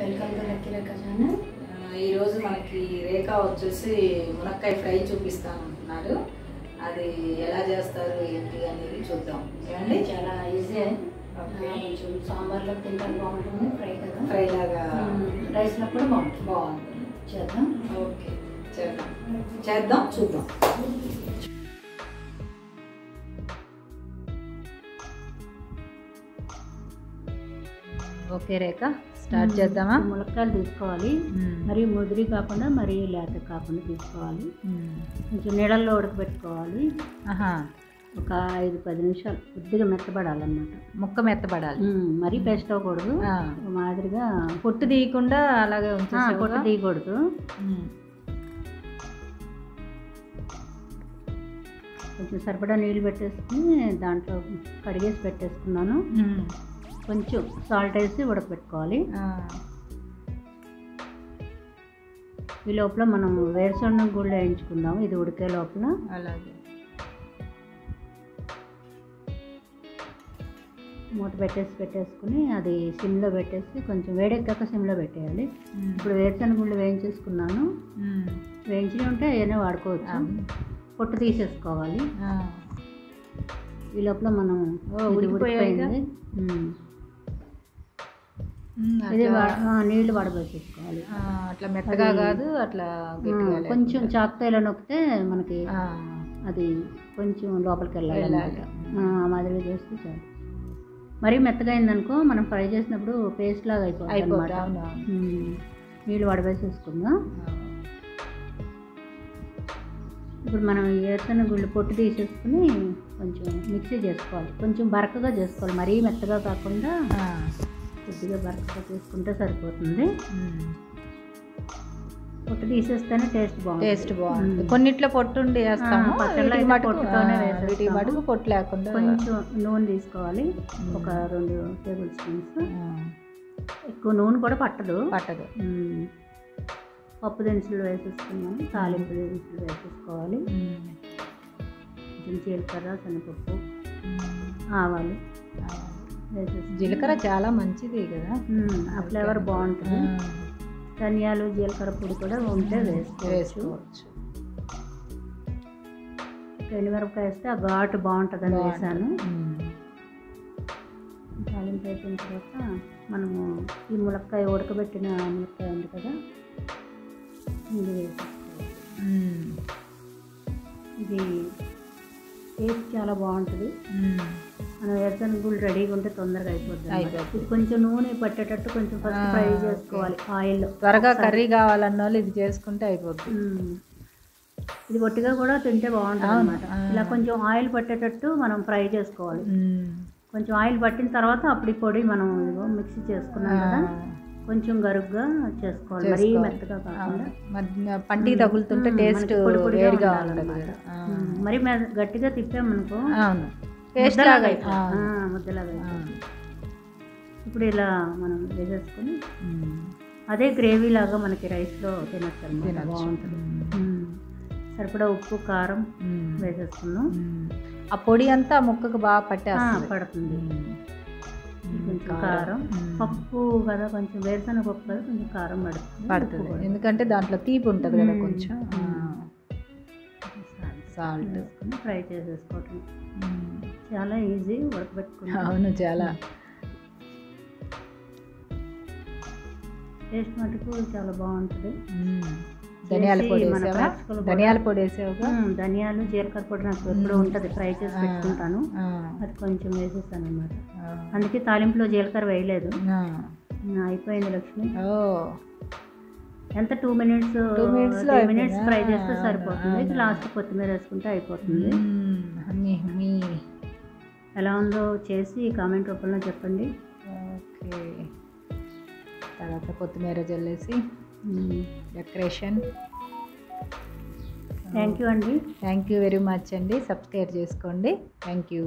Welcome to lucky Rekha channel ఈరోజు మనకి రేఖ వచ్చేసి మునక్కాయ ఫ్రై చూపిస్తాను అంటున్నారు అది ఎలా చేస్తారు ఏంటి అనేది చూద్దాం. ఏమండి? చాలా ఈజీ. కొంచెం సాంబార్లో తింటానికి బాగుంటుంది ఫ్రై కదా. ఫ్రై లాగా. రైస్లో కూడా బాగుంటుంది. బాగుంటుంది. చేద్దాం. ఓకే. చేద్దాం. చేద్దాం చూద్దాం. ఓకే రేఖ. స్టార్ట్ చేద్దామా? ములక్కాయలు తీసుకోవాలి. మరీ ముదిరి కాకుండా మరీ లేత కాకుండా తీసుకోవాలి. కొంచెం నీళ్ళల్లో ఉడకబెట్టుకోవాలి. ఒక ఐదు పది నిమిషాలు కొద్దిగా మెత్తబడాలన్నమాట. ముక్క మెత్తబడాలి. మరీ పేస్ట్ అవ్వకూడదు. మాదిరిగా పొట్టు తీయకుండా అలాగే? పొట్టు తీయకూడదు. కొంచెం సరిపడా నీళ్ళు పెట్టేసుకుని దాంట్లో కడిగేసి పెట్టేసుకున్నాను. కొంచెం సాల్ట్ వేసి ఉడకబెట్టుకోవాలి ఆ. ఈ లోపల మనం వేరుశనగ గుళ్ళు వేయించుకుందాం ఇది ఉడికే లోపల అలాగే మూత పెట్టేసి పెట్టేసుకుని అది సిమ్లో పెట్టేసి కొంచెం వేడెక్కాక సిమ్లో పెట్టేయాలి. ఇప్పుడు వేరుశనగ గుళ్ళు వేయించేసుకున్నాను. వేయించి ఉంటే ఏమైనా వాడుకోవచ్చు. పొట్టు తీసేసుకోవాలి. ఈ లోపల మనం? ఉడికిపోయింది ఇది అట్లా- వా- ఆ, నీళ్ళు వడబోసేసుకోవాలి ఆ, అట్లా మెత్తగా కాదు అట్లా. కొంచెం చాకుతో ఇలా నొక్కితే మనకి అది కొంచెం లోపలికి వెళ్ళాలి. మాదిరిగా చేస్తే చాలు. మరీ మెత్తగా అయిందనుకో మనం ఫ్రై చేసినప్పుడు పేస్ట్ లాగా అయిపోతుంది ఉమ్. నీళ్ళు వడవేసేసుకుందాం ఇప్పుడు మనం వేరుశనగ గుళ్ళు పొట్టు తీసేసుకుని కొంచెం మిక్సీ చేసుకోవాలి. కొంచెం బరకగా చేసుకోవాలి. మరీ మెత్తగా కాకుండా కొద్దిగా బరకగా చేసుకుంటే సరిపోతుంది. పొట్టు తీసేస్తేనే టేస్ట్ బాగుంటుంది. టేస్ట్ బాగుంటుంది. ఉమ్. కొన్నిట్లో పొట్టు ఉండి వేస్తాము. పొట్టుతోనే. వీటికి మటుకు పొట్టు లేకుండా కొంచెం నూనె తీసుకోవాలి. ఒక రెండు టేబుల్ స్పూన్స్. ఎక్కువ నూనె కూడా పట్టదు. పట్టదు. పప్పు దినుసులు వేసేసుకున్నాము తాలింపు దినుసులు వేసేసుకోవాలి. జీలకర్ర శనగపప్పు. ఆవాలు. జీలకర్ర చాలా మంచిది కదా. ఆ ఫ్లేవర్ బాగుంటుంది. ధనియాలు జీలకర్ర పొడి కూడా ఉంటే వేసుకోవచ్చు. వేసుకోవచ్చు. ఎండుమిరపకాయ వేస్తే ఆ ఘాటు బాగుంటుందని వేసాను. తాలింపు అయిపోయిన తర్వాత మనము ఈ ములక్కాయ ఉడకబెట్టిన ములక్కాయ ఉంది కదా ఇది వేసేసుకోవాలి. ఇది టేస్ట్ చాలా బాగుంటుంది. మనం వేరుశనగ గుళ్ళు రెడీగా ఉంటే తొందరగా. అయిపోతుంది. ఇది కొంచెం నూనె పట్టేటట్టు కొంచెం ఫస్ట్ ఫ్రై. చేసుకోవాలి ఆయిల్లో త్వరగా కర్రీ కావాలన్న వాళ్ళు ఇది చేసుకుంటే అయిపోద్ది మ్మ్. ఇది ఒట్టిగా కూడా తింటే బాగుంటుంది అనమాట. ఇలా కొంచెం ఆయిల్ పట్టేటట్టు మనం ఫ్రై చేసుకోవాలి. కొంచెం ఆయిల్ పట్టిన తర్వాత అప్పుడు పొడి మనం మిక్సీ చేసుకున్నాం కదా కొంచెం గరుగ్గా చేసుకోవాలి మరీ. మెత్తగా కాకుండా పంటికి తగులుతుంటే. టేస్ట్ పొడి పొడిగా. ఆ. మ్మ్. మరి మె- గట్టిగా తిప్పామనుకో అవును ముద్దలాగా లాగా ముద్దలాగా. ఇప్పుడు ఇలా మనం వేసేసుకొని. అదే గ్రేవీ లాగా మనకి రైస్లో తినచ్చు. బాగుంటుంది. సరిపడా ఉప్పు కారం. వేసేసుకున్నాం. ఆ పొడి అంతా ముక్కకు బాగా పట్టేస్తుంది పడుతుంది కారం. పప్పు కదా కొంచెం వేరుశనగ పప్పు కదా కొంచెం కారం పడుతుంది పడుతుంది. ఎందుకంటే దాంట్లో తీపి ఉంటుంది కదా. కొంచెం. సాల్ట్ వేసుకుని ఫ్రై చేసేసుకోవటం చాలా ఈజీ ఉడకబెట్టుకుంటాం అవును చాలా టేస్ట్ మటుకు చాలా బాగుంటుంది. ధనియాల పొడి వేసావా ధనియాల పొడి వేసావుగా మ్మ్, ధనియాలు జీలకర్ర పొడి నాకు ఎప్పుడు. ఉంటుంది ఫ్రై చేసి. పెట్టుకుంటాను. అది కొంచెం వేసేసాను అనమాట. అందుకే తాలింపులో జీలకర్ర వేయలేదు అయిపోయింది లక్ష్మి ఎంత టూ మినిట్స్ టూ మినిట్స్ అయిపోయిందా? ఫ్రై చేస్తే సరిపోతుంది. లాస్ట్ కొత్తిమీర వేసుకుంటే అయిపోతుంది మ్మ్. ఎలా ఉందో చేసి కామెంట్ రూపంలో చెప్పండి. ఓకే. తర్వాత కొత్తిమీర జల్లేసి డెకరేషన్. థ్యాంక్ యూ అండి. థ్యాంక్ యూ వెరీ మచ్ అండి. సబ్స్క్రైబ్ చేసుకోండి. Thank you.